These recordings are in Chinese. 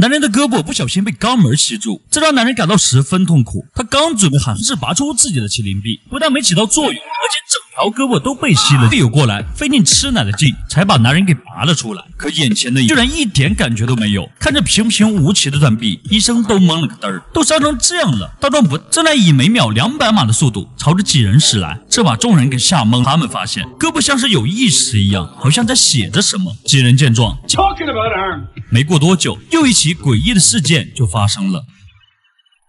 男人的胳膊不小心被肛门吸住，这让男人感到十分痛苦。他刚准备喊是拔出自己的麒麟臂，不但没起到作用，而且整条胳膊都被吸了。队友过来，费尽吃奶的劲才把男人给拔了出来。可眼前的居然一点感觉都没有，看着平平无奇的断臂，医生都懵了个嘚儿。都伤成这样了，大壮不正在以每秒两百码的速度朝着几人驶来，这把众人给吓懵。他们发现胳膊像是有意识一样，好像在写着什么。几人见状，没过多久，又一起。诡异的事件就发生了。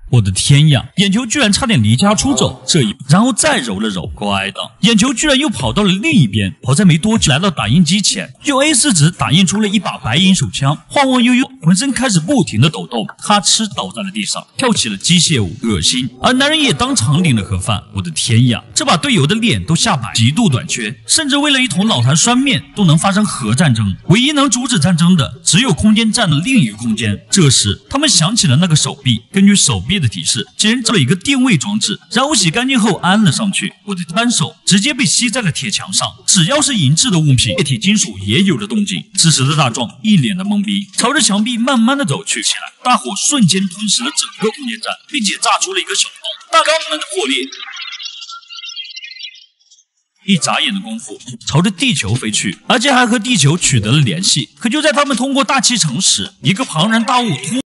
我的天呀！眼球居然差点离家出走，这一然后再揉了揉，乖的，眼球居然又跑到了另一边，好在没多久来到打印机前，用 A 四纸打印出了一把白银手枪，晃晃悠悠，浑身开始不停的抖动，咔哧倒在了地上，跳起了机械舞，恶心。而男人也当场领了盒饭，我的天呀！这把队友的脸都吓白，极度短缺，甚至为了一桶老坛酸面都能发生核战争。唯一能阻止战争的，只有空间站的另一个空间。这时他们想起了那个手臂，根据手臂。的提示，竟然找了一个定位装置，然后洗干净后安了上去。我的单手直接被吸在了铁墙上。只要是银质的物品，液体金属也有了动静。此时的大壮一脸的懵逼，朝着墙壁慢慢的走去。起来，大火瞬间吞噬了整个空间站，并且炸出了一个小洞。大肛门的破裂，一眨眼的功夫，朝着地球飞去，而且还和地球取得了联系。可就在他们通过大气层时，一个庞然大物突。